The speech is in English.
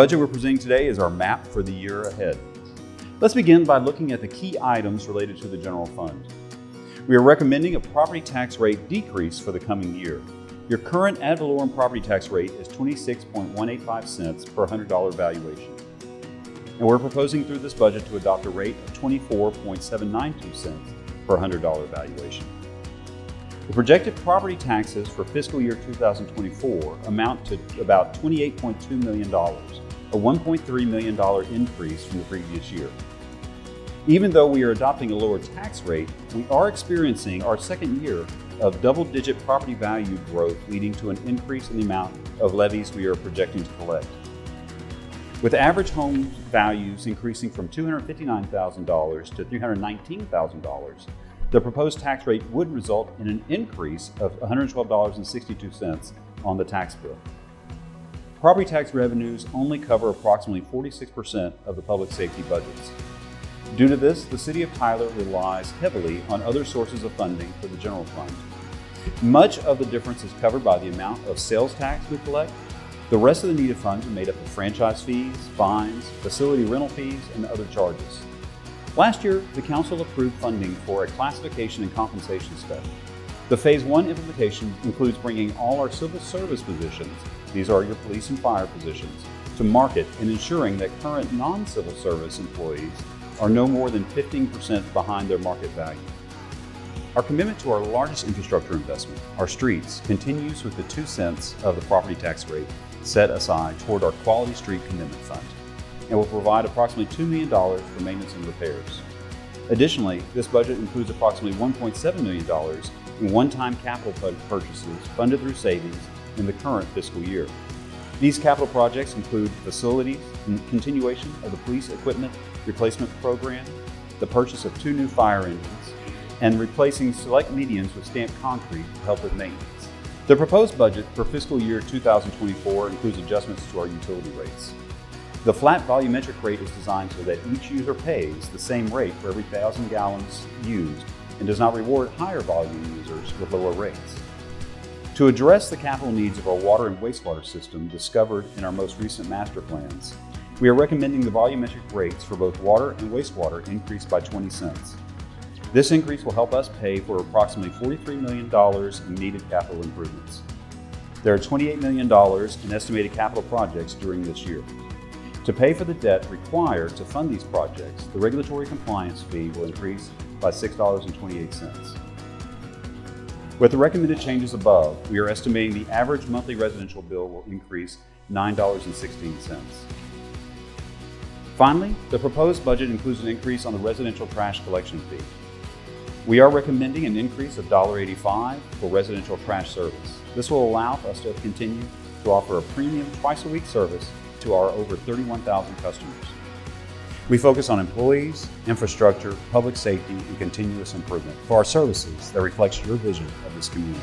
budget we're presenting today is our map for the year ahead. Let's begin by looking at the key items related to the general fund. We are recommending a property tax rate decrease for the coming year. Your current ad valorem property tax rate is 26.185 cents per $100 valuation. And we're proposing through this budget to adopt a rate of 24.792 cents per $100 valuation. The projected property taxes for fiscal year 2024 amount to about $28.2 million, a $1.3 million increase from the previous year. Even though we are adopting a lower tax rate, we are experiencing our second year of double digit property value growth, leading to an increase in the amount of levies we are projecting to collect. With average home values increasing from $259,000 to $319,000, the proposed tax rate would result in an increase of $112.62 on the tax bill. Property tax revenues only cover approximately 46% of the public safety budgets. Due to this, the City of Tyler relies heavily on other sources of funding for the general fund. Much of the difference is covered by the amount of sales tax we collect. The rest of the needed funds are made up of franchise fees, fines, facility rental fees, and other charges. Last year, the Council approved funding for a classification and compensation study. The Phase 1 implementation includes bringing all our civil service positions, these are your police and fire positions, to market and ensuring that current non civil service employees are no more than 15% behind their market value. Our commitment to our largest infrastructure investment, our streets, continues with the 2 cents of the property tax rate set aside toward our Quality Street Commitment Fund and will provide approximately $2 million for maintenance and repairs. Additionally, this budget includes approximately $1.7 million in one-time capital purchases funded through savings in the current fiscal year. These capital projects include facilities, and continuation of the police equipment replacement program, the purchase of two new fire engines, and replacing select medians with stamped concrete to help with maintenance. The proposed budget for fiscal year 2024 includes adjustments to our utility rates. The flat volumetric rate is designed so that each user pays the same rate for every thousand gallons used and does not reward higher volume users with lower rates. To address the capital needs of our water and wastewater system discovered in our most recent master plans, we are recommending the volumetric rates for both water and wastewater increase by 20 cents. This increase will help us pay for approximately $43 million in needed capital improvements. There are $28 million in estimated capital projects during this year. To pay for the debt required to fund these projects, the regulatory compliance fee will increase by $6.28. With the recommended changes above, we are estimating the average monthly residential bill will increase $9.16. Finally, the proposed budget includes an increase on the residential trash collection fee. We are recommending an increase of $1.85 for residential trash service. This will allow us to continue to offer a premium twice a week service to our over 31,000 customers. We focus on employees, infrastructure, public safety, and continuous improvement for our services that reflects your vision of this community.